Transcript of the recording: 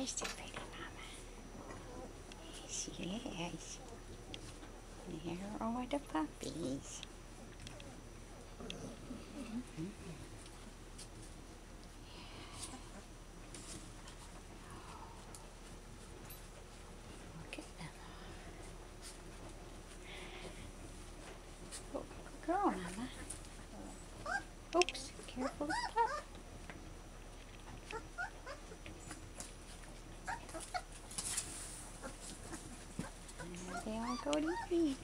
There's the pretty mama. Yes, yes. There are the puppies. Look at them. Oh, girl, mama. There they